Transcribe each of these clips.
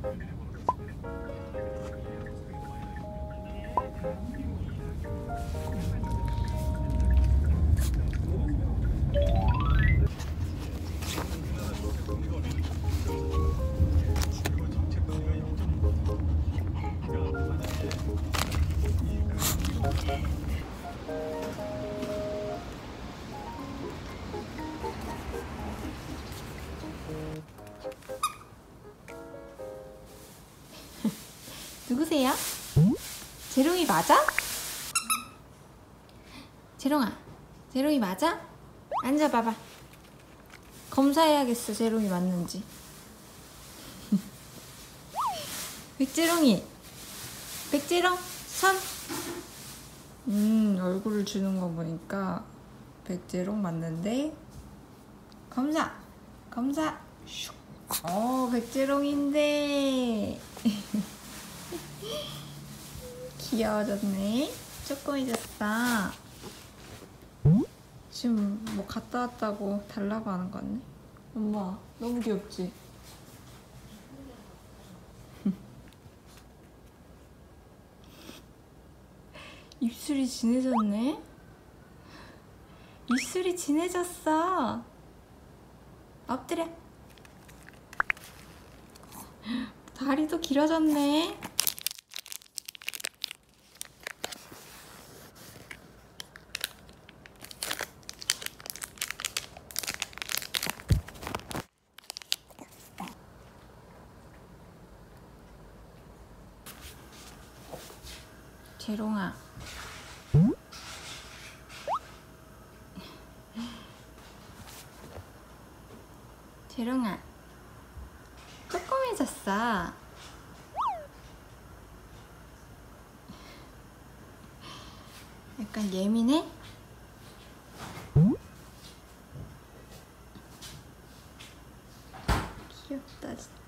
Thank you. 누구세요? 재롱이 맞아? 재롱아, 재롱이 맞아? 앉아봐봐. 검사해야겠어, 재롱이 맞는지. 백재롱이, 백재롱, 손. 음, 얼굴을 주는 거 보니까 백재롱 맞는데. 검사, 검사. 슉. 어, 백재롱인데. 귀여워졌네. 쪼꼬해졌어. 지금 뭐 갔다 왔다고 달라고 하는 거 같네. 엄마, 너무 귀엽지? 입술이 진해졌네? 입술이 진해졌어. 엎드려. 다리도 길어졌네. 재롱아. 재롱아. 조그매졌어. 약간 예민해? 귀엽다 진짜.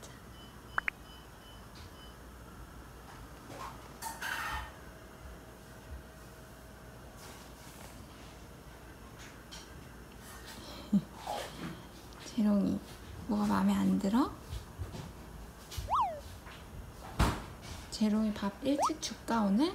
재롱이 뭐가 마음에 안 들어? 재롱이 밥 일찍 줄까 오늘?